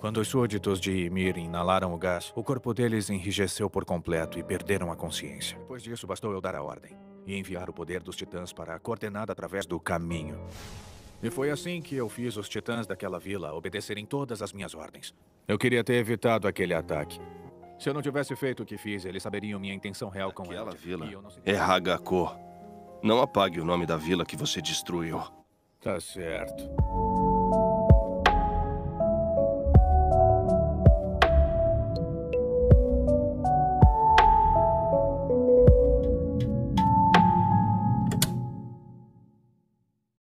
Quando os súditos de Ymir inalaram o gás, o corpo deles enrijeceu por completo e perderam a consciência. Depois disso, bastou eu dar a ordem e enviar o poder dos titãs para a coordenada através do caminho. E foi assim que eu fiz os titãs daquela vila obedecerem todas as minhas ordens. Eu queria ter evitado aquele ataque. Se eu não tivesse feito o que fiz, eles saberiam minha intenção real com Aquela ela. vila é Hagakor. Não apague o nome da vila que você destruiu. Tá certo.